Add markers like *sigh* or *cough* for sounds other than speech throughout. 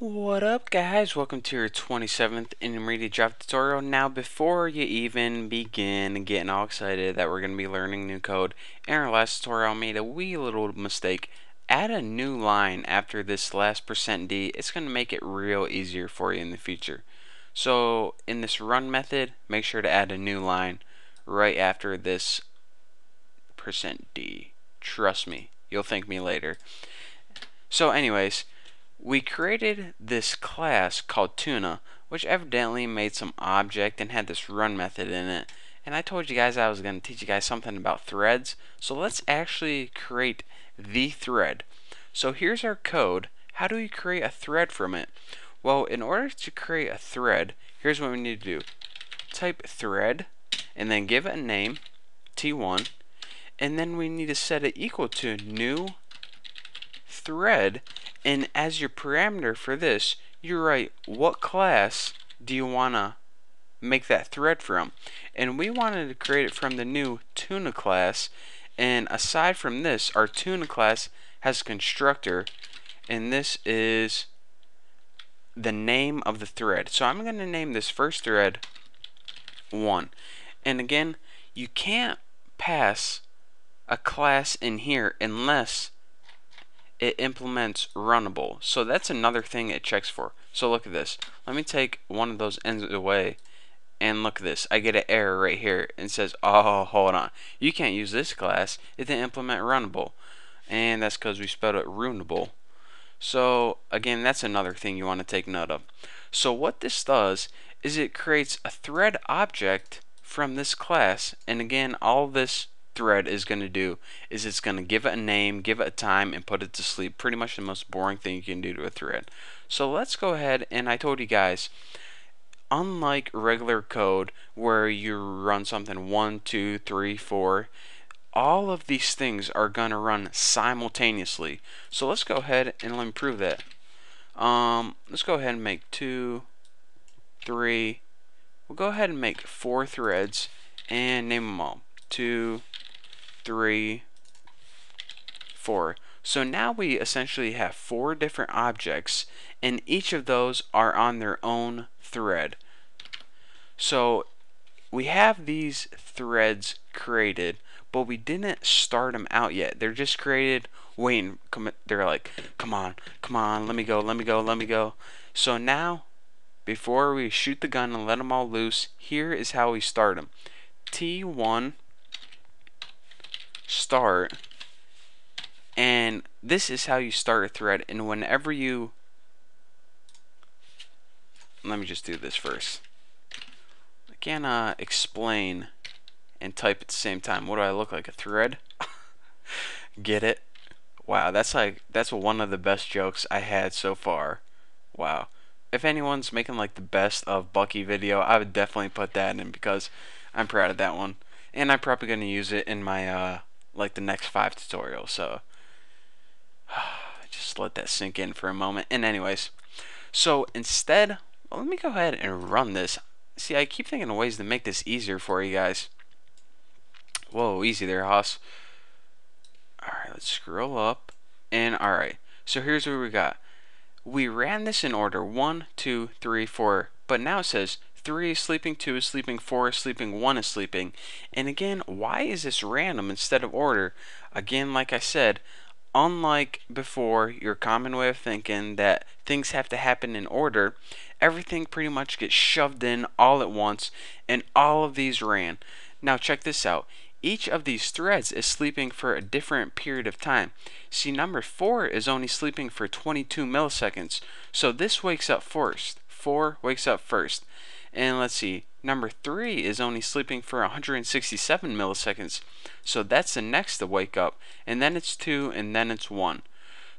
What up guys, welcome to your 27th intermediate Java tutorial. Now before you even begin getting all excited that we're going to be learning new code, in our last tutorial I made a wee little mistake. Add a new line after this last percent %d, it's going to make it real easier for you in the future. So in this run method, make sure to add a new line right after this percent %d. Trust me, you'll thank me later. So anyways, we created this class called tuna which evidently made some object and had this run method in it. And I told you guys I was going to teach you guys something about threads. So let's actually create the thread. So here's our code. How do we create a thread from it? Well in order to create a thread here's what we need to do. Type thread and then give it a name t1 and then we need to set it equal to new thread and as your parameter for this you write what class do you want to make that thread from? And we wanted to create it from the new tuna class. And aside from this our tuna class has a constructor and this is the name of the thread. So I'm going to name this first thread 1 and again you can't pass a class in here unless it implements runnable. So that's another thing it checks for. So look at this. Let me take one of those ends away and look at this. I get an error right here and says, oh, hold on. You can't use this class. It didn't implement runnable. And that's because we spelled it ruinable. So again, that's another thing you want to take note of. So what this does is it creates a thread object from this class. And again, all this thread is going to do is it's going to give it a name, give it a time, and put it to sleep. Pretty much the most boring thing you can do to a thread. So let's go ahead and I told you guys, unlike regular code where you run something one, two, three, four, all of these things are going to run simultaneously. So let's go ahead and let me prove that. Um, let's go ahead and make two, three, we'll go ahead and make four threads and name them all. Two, three, four. So now we essentially have four different objects and each of those are on their own thread. So we have these threads created but we didn't start them out yet. They're just created waiting. They're like, come on, come on, let me go, let me go, let me go. So now, before we shoot the gun and let them all loose, here is how we start them. T1 start and this is how you start a thread and whenever you let me just do this first. I can uh, explain and type at the same time. What do I look like a thread? *laughs* Get it? Wow that's like that's one of the best jokes I had so far. Wow. If anyone's making like the best of Bucky video I would definitely put that in because I'm proud of that one. And I'm probably going to use it in my uh, like the next five tutorials. So *sighs* just let that sink in for a moment. And anyways, so instead, well, let me go ahead and run this. See, I keep thinking of ways to make this easier for you guys. Whoa, easy there, Haas. Alright, let's scroll up. And alright, so here's what we got. We ran this in order. One, two, three, four. But now it says 3 is sleeping, 2 is sleeping, 4 is sleeping, 1 is sleeping. And again, why is this random instead of order? Again, like I said, unlike before, your common way of thinking that things have to happen in order, everything pretty much gets shoved in all at once, and all of these ran. Now check this out. Each of these threads is sleeping for a different period of time. See, number 4 is only sleeping for 22 milliseconds, so this wakes up first. 4 wakes up first. And let's see, number 3 is only sleeping for 167 milliseconds. So that's the next to wake up. And then it's 2 and then it's 1.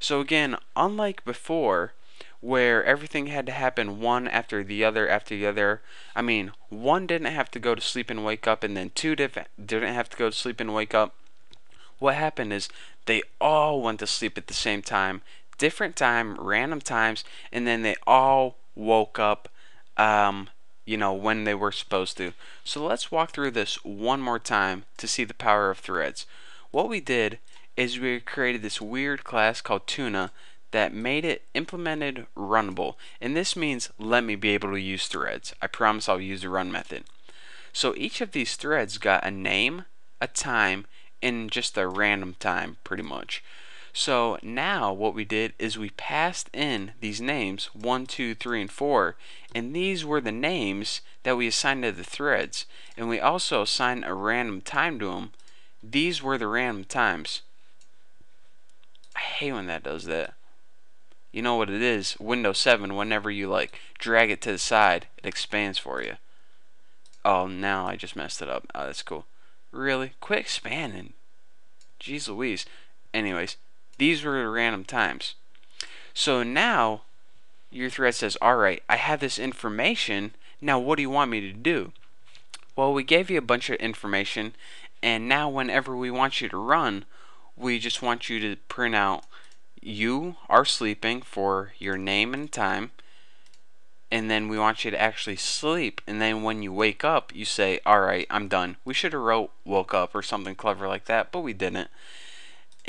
So again, unlike before, where everything had to happen one after the other after the other. I mean, one didn't have to go to sleep and wake up, and then two didn't have to go to sleep and wake up. What happened is they all went to sleep at the same time, different time, random times, and then they all woke up um, you know, when they were supposed to. So let's walk through this one more time to see the power of threads. What we did is we created this weird class called tuna that made it implemented runnable. And this means let me be able to use threads. I promise I'll use the run method. So each of these threads got a name, a time, and just a random time pretty much. So now what we did is we passed in these names 1, 2, 3, and 4 and these were the names that we assigned to the threads and we also assigned a random time to them. These were the random times. I hate when that does that. You know what it is, Windows 7, whenever you like drag it to the side, it expands for you. Oh, now I just messed it up. Oh, that's cool. Really? Quit expanding. Jeez Louise. Anyways, these were random times. So now your thread says, alright, I have this information. Now what do you want me to do? Well, we gave you a bunch of information and now whenever we want you to run, we just want you to print out you are sleeping for your name and time and then we want you to actually sleep and then when you wake up you say alright I'm done we should have wrote woke up or something clever like that but we didn't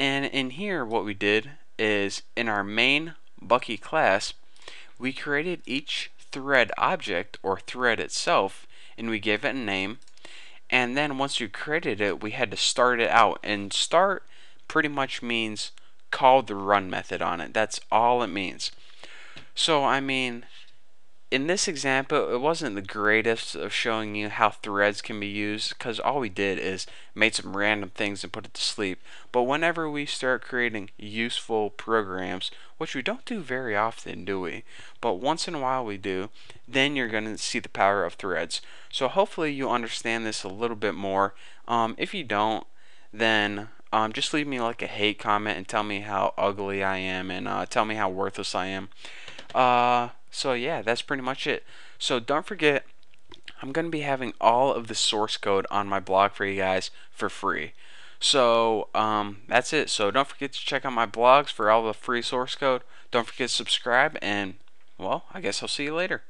and in here what we did is in our main Bucky class we created each thread object or thread itself and we gave it a name. And then once you created it we had to start it out. And start pretty much means call the run method on it. That's all it means. So I mean in this example, it wasn't the greatest of showing you how threads can be used because all we did is made some random things and put it to sleep. But whenever we start creating useful programs, which we don't do very often, do we? But once in a while we do, then you're going to see the power of threads. So hopefully you understand this a little bit more. Um, if you don't, then um, just leave me like a hate comment and tell me how ugly I am and uh, tell me how worthless I am. Uh, so yeah, that's pretty much it. So don't forget, I'm going to be having all of the source code on my blog for you guys for free. So um, that's it. So don't forget to check out my blogs for all the free source code. Don't forget to subscribe and well, I guess I'll see you later.